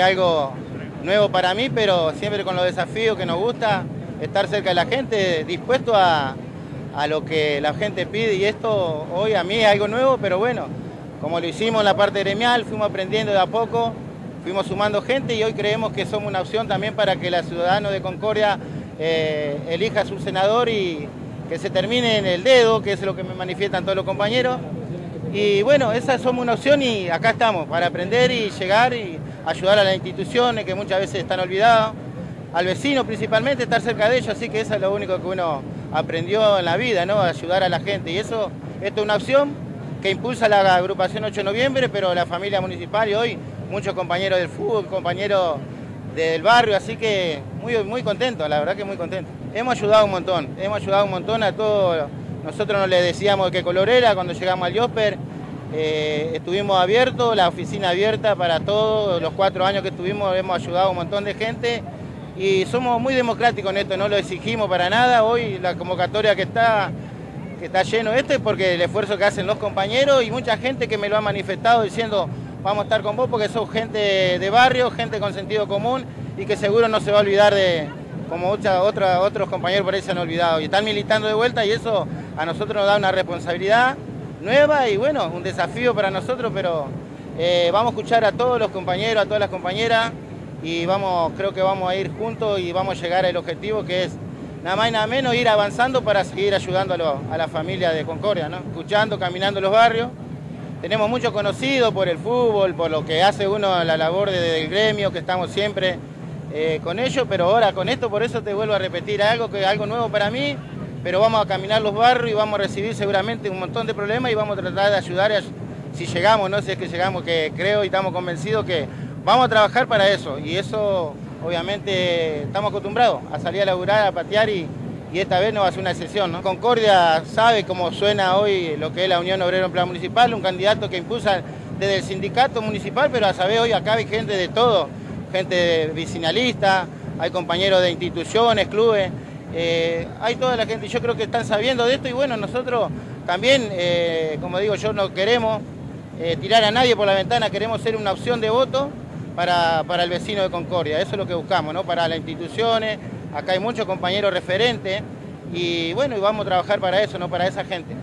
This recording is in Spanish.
Algo nuevo para mí, pero siempre con los desafíos que nos gusta, estar cerca de la gente, dispuesto a, lo que la gente pide y esto hoy a mí es algo nuevo, pero bueno, como lo hicimos en la parte gremial, fuimos aprendiendo de a poco, fuimos sumando gente y hoy creemos que somos una opción también para que la ciudadano de Concordia eh, elija a su senador y que se termine en el dedo, que es lo que me manifiestan todos los compañeros. Y bueno, esa somos una opción y acá estamos para aprender y llegar y ayudar a las instituciones que muchas veces están olvidadas, al vecino principalmente, estar cerca de ellos, así que eso es lo único que uno aprendió en la vida, ¿no? Ayudar a la gente. Y eso, esto es una opción que impulsa la agrupación 8 de noviembre, pero la familia municipal y hoy muchos compañeros del fútbol, compañeros del barrio, así que muy, muy contento, la verdad que muy contento. Hemos ayudado un montón, hemos ayudado un montón a todos. Nosotros no les decíamos qué color era cuando llegamos al Yosper, eh, estuvimos abiertos, la oficina abierta para todos, los cuatro años que estuvimos hemos ayudado a un montón de gente. Y somos muy democráticos en esto, no lo exigimos para nada. Hoy la convocatoria que está, que está lleno esto es porque el esfuerzo que hacen los compañeros y mucha gente que me lo ha manifestado diciendo vamos a estar con vos porque sos gente de barrio, gente con sentido común y que seguro no se va a olvidar de, como otra, otros compañeros por ahí se han olvidado y están militando de vuelta y eso a nosotros nos da una responsabilidad nueva y bueno, un desafío para nosotros, pero eh, vamos a escuchar a todos los compañeros, a todas las compañeras y vamos, creo que vamos a ir juntos y vamos a llegar al objetivo que es nada más y nada menos ir avanzando para seguir ayudando a, la familia de Concordia, ¿no? escuchando, caminando los barrios. Tenemos mucho conocido por el fútbol, por lo que hace uno la labor del gremio, que estamos siempre eh, con ellos, pero ahora con esto, por eso te vuelvo a repetir algo que algo nuevo para mí, pero vamos a caminar los barrios y vamos a recibir seguramente un montón de problemas y vamos a tratar de ayudar si llegamos, no si es que llegamos, que creo y estamos convencidos que vamos a trabajar para eso y eso obviamente estamos acostumbrados a salir a laburar, a patear y, esta vez no va a ser una excepción. ¿no? Concordia sabe cómo suena hoy lo que es la Unión Obrera en Plan Municipal, un candidato que impulsa desde el sindicato municipal, pero a saber hoy acá hay gente de todo, gente vicinalista, hay compañeros de instituciones, clubes. Eh, hay toda la gente, yo creo que están sabiendo de esto y bueno, nosotros también, eh, como digo, yo no queremos eh, tirar a nadie por la ventana, queremos ser una opción de voto para, el vecino de Concordia, eso es lo que buscamos, ¿no? Para las instituciones, acá hay muchos compañeros referentes y bueno, y vamos a trabajar para eso, no para esa gente.